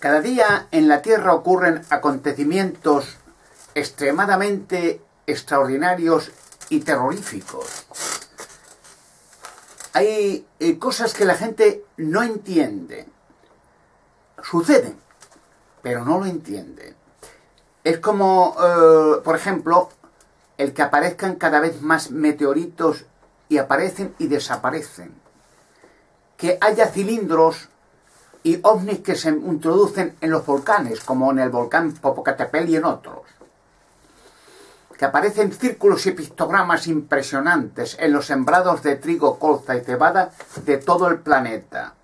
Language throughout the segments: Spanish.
Cada día en la Tierra ocurren acontecimientos extremadamente extraordinarios y terroríficos. Hay eh, cosas que la gente no entiende. Suceden, pero no lo entiende. Es como, eh, por ejemplo, el que aparezcan cada vez más meteoritos y aparecen y desaparecen. Que haya cilindros y ovnis que se introducen en los volcanes, como en el volcán Popocatépetl y en otros. Que aparecen círculos y pictogramas impresionantes en los sembrados de trigo, colza y cebada de todo el planeta.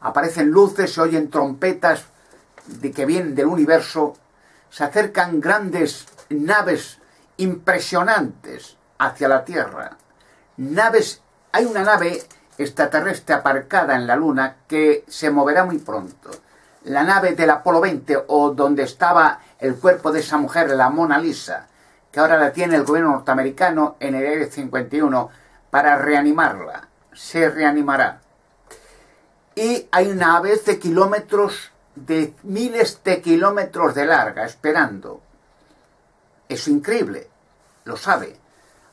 Aparecen luces, se oyen trompetas de que vienen del universo, se acercan grandes naves impresionantes hacia la Tierra. Naves, hay una nave extraterrestre aparcada en la Luna que se moverá muy pronto. La nave del Apolo 20 o donde estaba el cuerpo de esa mujer, la Mona Lisa, que ahora la tiene el gobierno norteamericano en el Aire 51 para reanimarla. Se reanimará. Y hay naves de kilómetros, de miles de kilómetros de larga, esperando. Es increíble, lo sabe.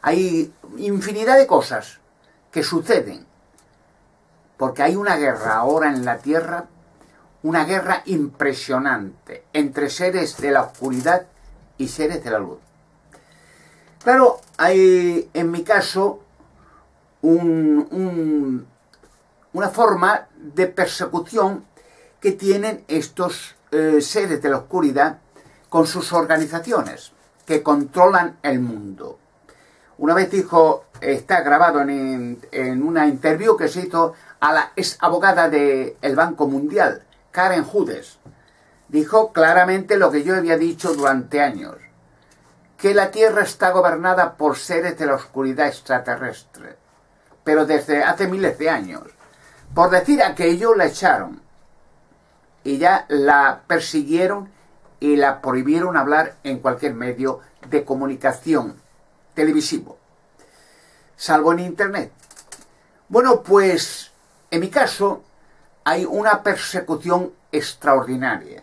Hay infinidad de cosas que suceden porque hay una guerra ahora en la Tierra, una guerra impresionante entre seres de la oscuridad y seres de la luz. Claro, hay en mi caso una forma de persecución que tienen estos eh, seres de la oscuridad con sus organizaciones que controlan el mundo. Una vez dijo, está grabado en, en una interview que se hizo a la ex abogada del Banco Mundial, Karen Judes. Dijo claramente lo que yo había dicho durante años, que la Tierra está gobernada por seres de la oscuridad extraterrestre, pero desde hace miles de años. Por decir aquello la echaron y ya la persiguieron y la prohibieron hablar en cualquier medio de comunicación televisivo, salvo en Internet. Bueno, pues en mi caso, hay una persecución extraordinaria,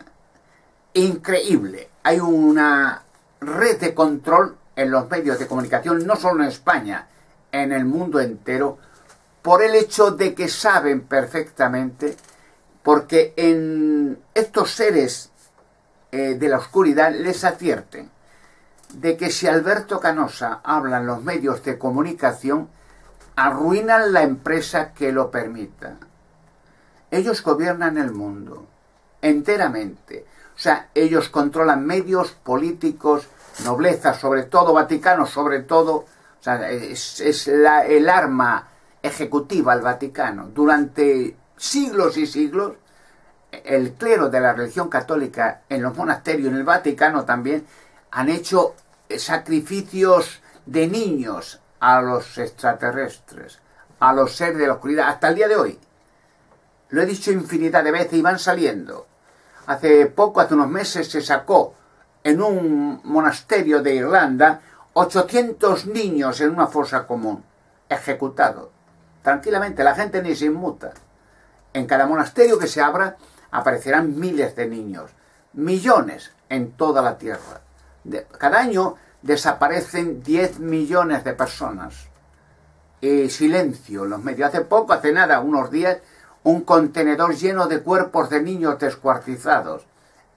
increíble. Hay una red de control en los medios de comunicación, no solo en España, en el mundo entero, por el hecho de que saben perfectamente, porque en estos seres eh, de la oscuridad les advierten de que si Alberto Canosa habla en los medios de comunicación, arruinan la empresa que lo permita. Ellos gobiernan el mundo enteramente. O sea, ellos controlan medios políticos, nobleza, sobre todo, Vaticano, sobre todo. O sea, es, el arma ejecutiva el Vaticano. Durante siglos y siglos, el clero de la religión católica en los monasterios, en el Vaticano también, han hecho sacrificios de niños a los extraterrestres, a los seres de la oscuridad, hasta el día de hoy. Lo he dicho infinidad de veces y van saliendo. Hace poco, hace unos meses, se sacó en un monasterio de Irlanda 800 niños en una fosa común, ejecutados. Tranquilamente, la gente ni se inmuta. En cada monasterio que se abra aparecerán miles de niños, millones en toda la tierra. cada año desaparecen 10 millones de personas. Y silencio en los medios. Hace poco, hace nada, unos días, un contenedor lleno de cuerpos de niños descuartizados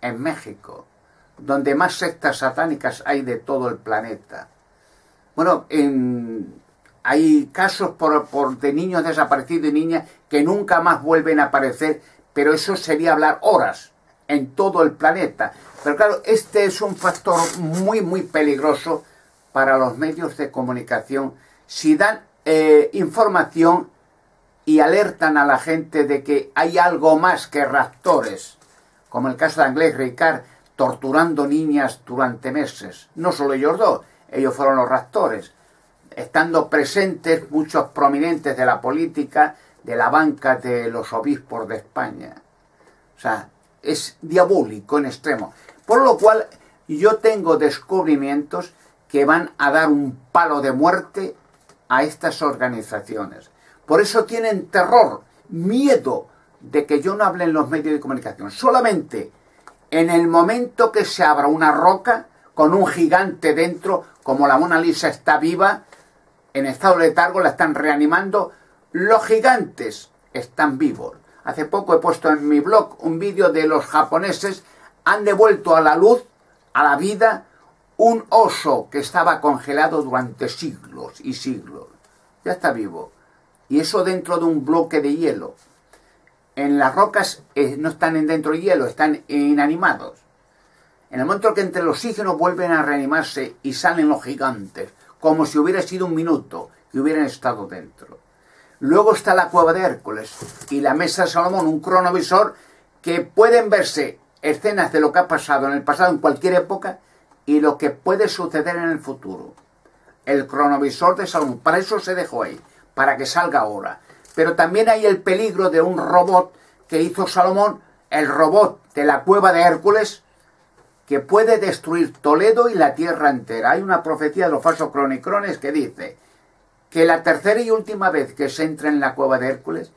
en México, donde más sectas satánicas hay de todo el planeta. Bueno, hay casos por, por, de niños desaparecidos y niñas que nunca más vuelven a aparecer, pero eso sería hablar horas en todo el planeta. Pero claro, este es un factor muy, muy peligroso para los medios de comunicación si dan eh, información y alertan a la gente de que hay algo más que raptores, como el caso de Anglés Ricard, torturando niñas durante meses. No solo ellos dos, ellos fueron los raptores, estando presentes muchos prominentes de la política, de la banca de los obispos de España. O sea, es diabólico en extremo. Por lo cual yo tengo descubrimientos que van a dar un palo de muerte a estas organizaciones. Por eso tienen terror, miedo de que yo no hable en los medios de comunicación. Solamente en el momento que se abra una roca con un gigante dentro, como la Mona Lisa está viva, en estado letargo, la están reanimando, los gigantes están vivos. Hace poco he puesto en mi blog un vídeo de los japoneses han devuelto a la luz, a la vida, un oso que estaba congelado durante siglos y siglos. Ya está vivo. Y eso dentro de un bloque de hielo. En las rocas eh, no están dentro de hielo, están inanimados. En el momento que entre el oxígeno vuelven a reanimarse y salen los gigantes, como si hubiera sido un minuto y hubieran estado dentro. Luego está la cueva de Hércules y la mesa de Salomón, un cronovisor que pueden verse escenas de lo que ha pasado en el pasado en cualquier época y lo que puede suceder en el futuro. El cronovisor de Salomón, para eso se dejó ahí, para que salga ahora. Pero también hay el peligro de un robot que hizo Salomón, el robot de la cueva de Hércules, que puede destruir Toledo y la tierra entera. Hay una profecía de los falsos cronicrones que dice que la tercera y última vez que se entre en la cueva de Hércules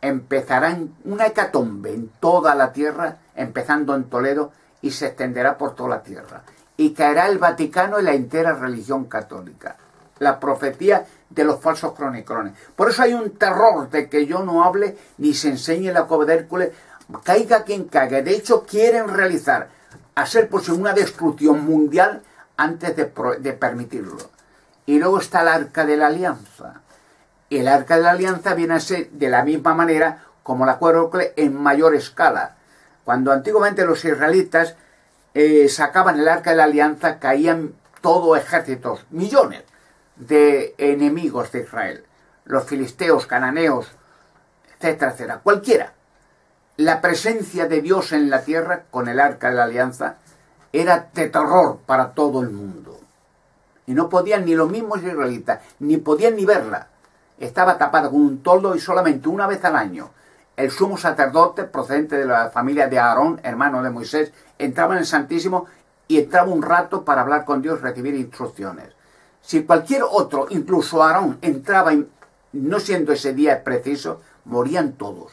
empezará una hecatombe en toda la tierra, empezando en Toledo, y se extenderá por toda la tierra. Y caerá el Vaticano y la entera religión católica. La profecía de los falsos cronicrones. Por eso hay un terror de que yo no hable ni se enseñe la cueva de Hércules. Caiga quien caiga. De hecho, quieren realizar, a ser posible, una destrucción mundial antes de permitirlo. Y luego está el arca de la alianza el arca de la alianza viene a ser de la misma manera como la cuádruple en mayor escala. Cuando antiguamente los israelitas eh, sacaban el arca de la alianza, caían todo ejércitos, millones de enemigos de Israel. Los filisteos, cananeos, etcétera, etcétera. Cualquiera. La presencia de Dios en la tierra con el arca de la alianza era de terror para todo el mundo. Y no podían ni los mismos israelitas, ni podían ni verla estaba tapada con un toldo y solamente una vez al año el sumo sacerdote procedente de la familia de Aarón, hermano de Moisés, entraba en el Santísimo y entraba un rato para hablar con Dios recibir instrucciones. Si cualquier otro, incluso Aarón, entraba no siendo ese día preciso, morían todos.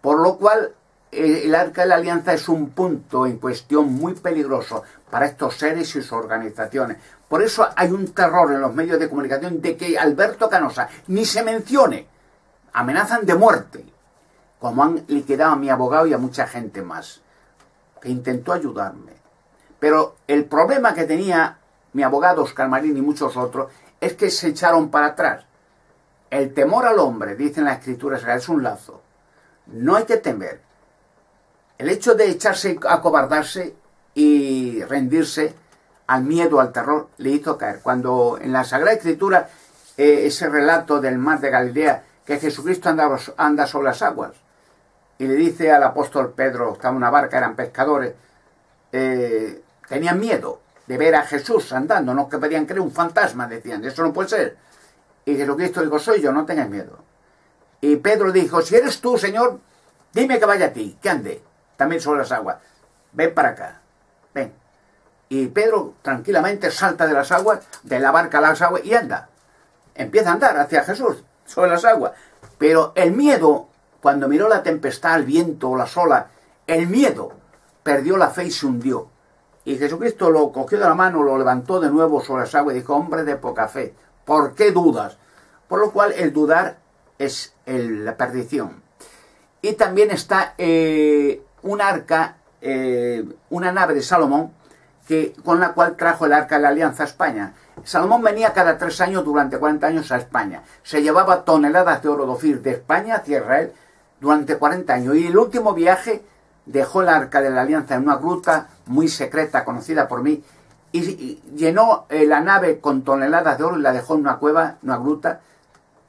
Por lo cual, el arca de la alianza es un punto en cuestión muy peligroso para estos seres y sus organizaciones, por eso hay un terror en los medios de comunicación de que Alberto Canosa ni se mencione. Amenazan de muerte, como han liquidado a mi abogado y a mucha gente más, que intentó ayudarme. Pero el problema que tenía mi abogado Oscar Marín y muchos otros es que se echaron para atrás. El temor al hombre, dicen las escrituras, es un lazo. No hay que temer. El hecho de echarse a cobardarse y rendirse al miedo, al terror, le hizo caer. Cuando en la Sagrada Escritura, eh, ese relato del mar de Galilea, que Jesucristo anda, sobre las aguas, y le dice al apóstol Pedro, estaba en una barca, eran pescadores, eh, tenían miedo de ver a Jesús andando, no que podían creer un fantasma, decían, eso no puede ser. Y Jesucristo dijo, soy yo, no tengas miedo. Y Pedro dijo, si eres tú, Señor, dime que vaya a ti, que ande, también sobre las aguas. Ven para acá, ven. Y Pedro tranquilamente salta de las aguas, de la barca a las aguas y anda. Empieza a andar hacia Jesús sobre las aguas. Pero el miedo, cuando miró la tempestad, el viento o la sola, el miedo perdió la fe y se hundió. Y Jesucristo lo cogió de la mano, lo levantó de nuevo sobre las aguas y dijo, hombre de poca fe, ¿por qué dudas? Por lo cual el dudar es la perdición. Y también está eh, un arca, eh, una nave de Salomón, que, con la cual trajo el arca de la alianza a España. Salomón venía cada tres años durante 40 años a España. Se llevaba toneladas de oro dofir de España hacia Israel durante 40 años. Y el último viaje dejó el arca de la alianza en una gruta muy secreta, conocida por mí, y, llenó eh, la nave con toneladas de oro y la dejó en una cueva, una gruta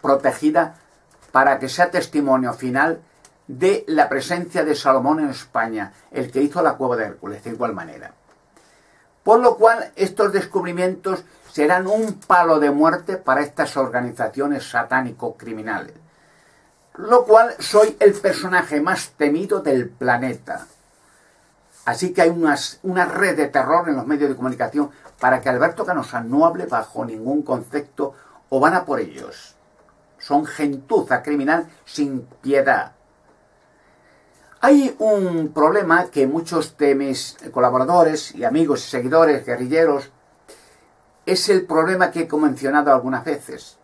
protegida, para que sea testimonio final de la presencia de Salomón en España, el que hizo la cueva de Hércules, de igual manera. Por lo cual estos descubrimientos serán un palo de muerte para estas organizaciones satánico-criminales. Lo cual soy el personaje más temido del planeta. Así que hay una red de terror en los medios de comunicación para que Alberto Canosa no hable bajo ningún concepto o van a por ellos. Son gentuza criminal sin piedad. Hay un problema que muchos de mis colaboradores y amigos y seguidores guerrilleros es el problema que he mencionado algunas veces.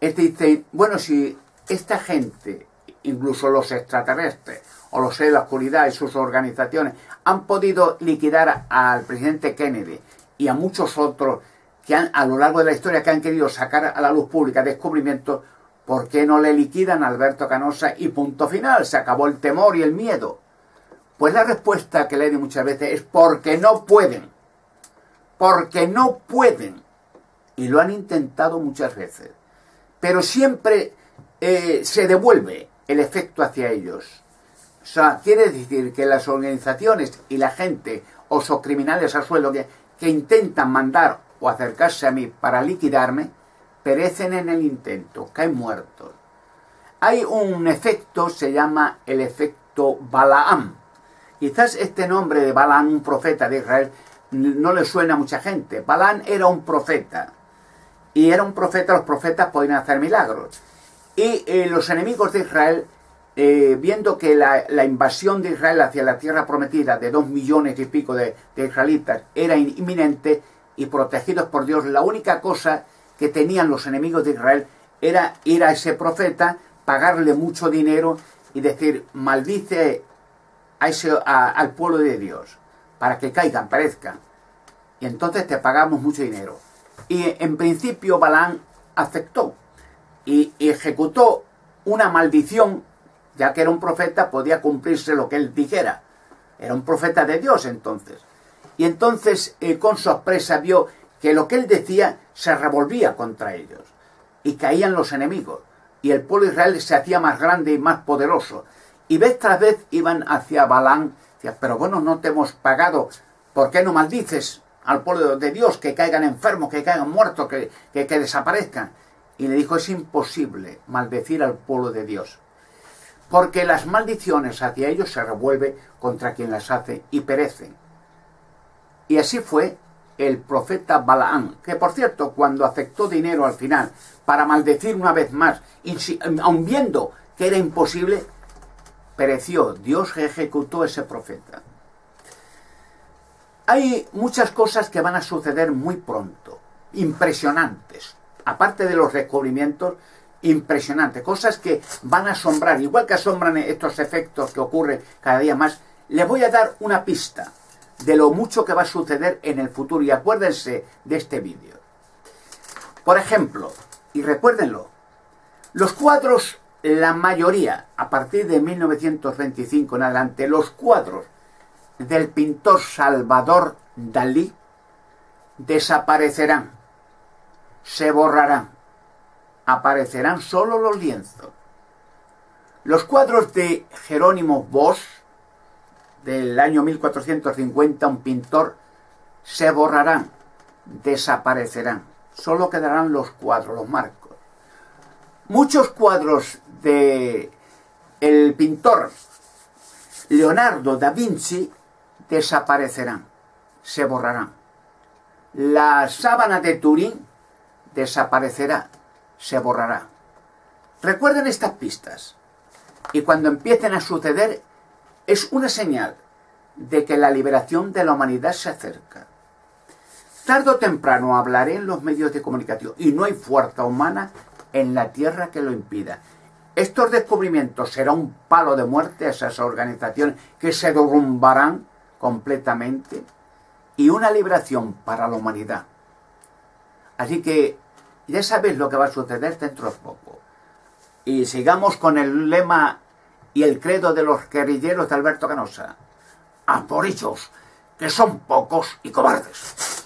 Es decir, bueno, si esta gente, incluso los extraterrestres, o los de la oscuridad y sus organizaciones, han podido liquidar al presidente Kennedy y a muchos otros que han, a lo largo de la historia que han querido sacar a la luz pública descubrimientos, ¿Por qué no le liquidan a Alberto Canosa y punto final? Se acabó el temor y el miedo. Pues la respuesta que le doy muchas veces es porque no pueden. Porque no pueden. Y lo han intentado muchas veces. Pero siempre eh, se devuelve el efecto hacia ellos. O sea, quiere decir que las organizaciones y la gente, o criminales a suelo que, que intentan mandar o acercarse a mí para liquidarme, perecen en el intento, caen muertos. Hay un efecto, se llama el efecto Balaam. Quizás este nombre de Balaam, un profeta de Israel, no le suena a mucha gente. Balaam era un profeta. Y era un profeta, los profetas podían hacer milagros. Y eh, los enemigos de Israel, eh, viendo que la, invasión de Israel hacia la tierra prometida de dos millones y pico de, de israelitas era inminente y protegidos por Dios, la única cosa que tenían los enemigos de Israel era ir a ese profeta, pagarle mucho dinero y decir, maldice a ese, al pueblo de Dios, para que caigan, parezcan. Y entonces te pagamos mucho dinero. Y en principio Balán aceptó y, y ejecutó una maldición, ya que era un profeta, podía cumplirse lo que él dijera. Era un profeta de Dios entonces. Y entonces, eh, con sorpresa, vio que lo que él decía se revolvía contra ellos y caían los enemigos y el pueblo de Israel se hacía más grande y más poderoso. Y vez tras vez iban hacia Balán, decía, pero bueno, no te hemos pagado, ¿por qué no maldices al pueblo de Dios que caigan enfermos, que caigan muertos, que, que, que desaparezcan? Y le dijo, es imposible maldecir al pueblo de Dios, porque las maldiciones hacia ellos se revuelven contra quien las hace y perecen. Y así fue el profeta Balaán, que por cierto, cuando aceptó dinero al final para maldecir una vez más, aun viendo que era imposible, pereció. Dios ejecutó ese profeta. Hay muchas cosas que van a suceder muy pronto, impresionantes. Aparte de los descubrimientos, impresionantes, cosas que van a asombrar, igual que asombran estos efectos que ocurren cada día más. Les voy a dar una pista de lo mucho que va a suceder en el futuro. Y acuérdense de este vídeo. Por ejemplo, y recuérdenlo, los cuadros, la mayoría, a partir de 1925 en adelante, los cuadros del pintor Salvador Dalí desaparecerán, se borrarán, aparecerán solo los lienzos. Los cuadros de Jerónimo Bosch, del año 1450, un pintor, se borrarán, desaparecerán. Solo quedarán los cuadros, los marcos. Muchos cuadros de el pintor Leonardo da Vinci desaparecerán, se borrarán. La sábana de Turín desaparecerá, se borrará. Recuerden estas pistas y cuando empiecen a suceder es una señal de que la liberación de la humanidad se acerca. Tardo o temprano hablaré en los medios de comunicación y no hay fuerza humana en la tierra que lo impida. Estos descubrimientos serán un palo de muerte a esas organizaciones que se derrumbarán completamente y una liberación para la humanidad. Así que ya sabéis lo que va a suceder dentro de poco. Y sigamos con el lema y el credo de los guerrilleros de Alberto Canosa. A por ellos, que son pocos y cobardes.